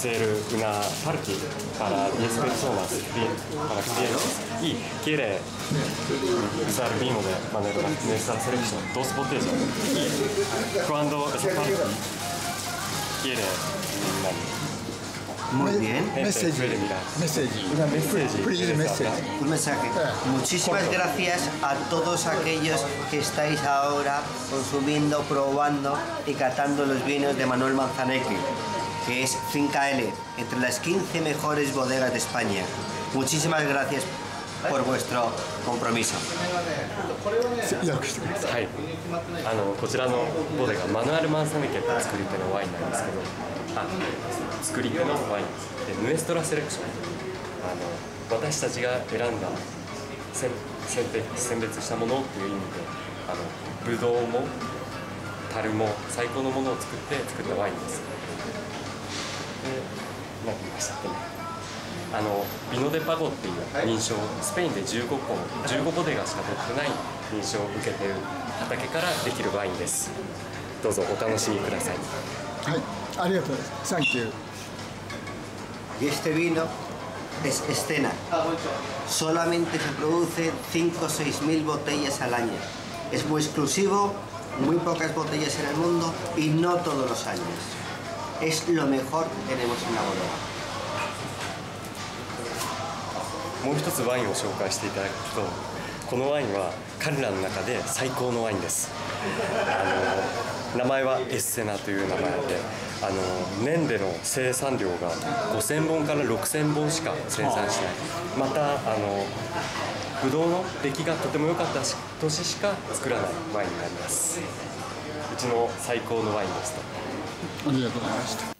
hacer una party para 10 personas para clientes y quiere usar vino de manera nuestra selección, dos botellas. Y cuando esa party quiere Muy bien. Message. Message. Un mensaje. Muchísimas gracias a todos aquellos que estáis ahora consumiendo, probando y catando los vinos de Manuel Manzaneque, que es Finca L, entre las 15 mejores bodegas de España. Muchísimas gracias por vuestro compromiso. あのこちらのボデがマヌアル・マンサネケって作り手のワインなんですけどあ作り手のワインでヌエストラセレクションあの私たちが選んだ選選別選別したものっていう意味であのブドウも樽も最高のものを作って作ったワインですで何て言いましたっけねあのビノデパゴっていう認証スペインで15個15ボデガしか取ってない認証を受けてる畑からできるワインですどうぞお楽しみくださいはい。ありがとうございます。Thank you. Y este vino es escena. Solamente se producen 5 o 6 mil botellas al año. Es muy exclusivo, muy pocas botellas en el mundo y no todos los años. Es lo mejor que tenemos en la bodega. もう一つワインを紹介していただくとこのワインは彼らの中で最高のワインですあの名前はエッセナという名前であの年での生産量が5000本から6000本しか生産しないまたあのブドウの出来がとても良かった年しか作らないワインになりますうちの最高のワインですとありがとうございました。